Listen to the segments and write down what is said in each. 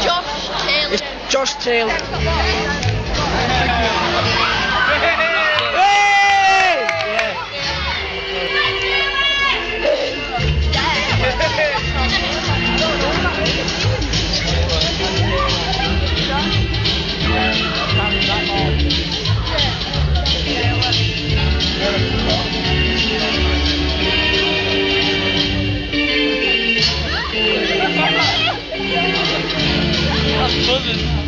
Josh Tahler. It's Josh Tahler. Buzzing.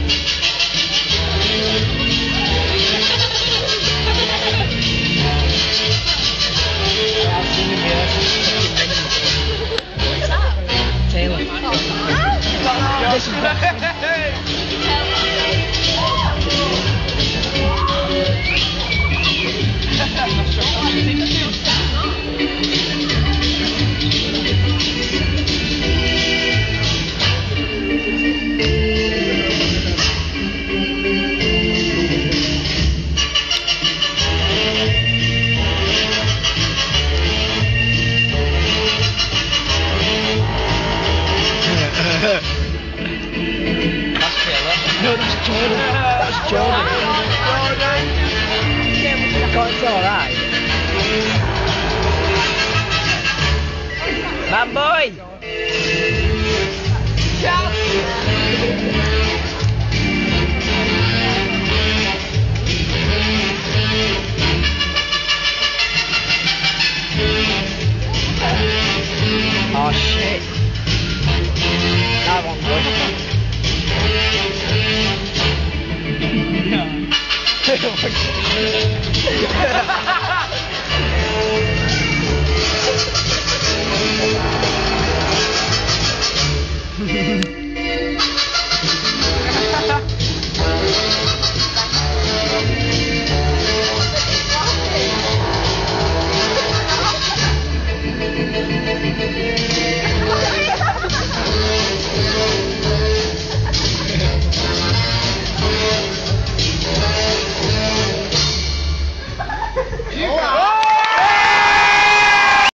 Tahler. That's Tahler. That's Jordan. That's Jordan. God, it's alright. Man boy! bak.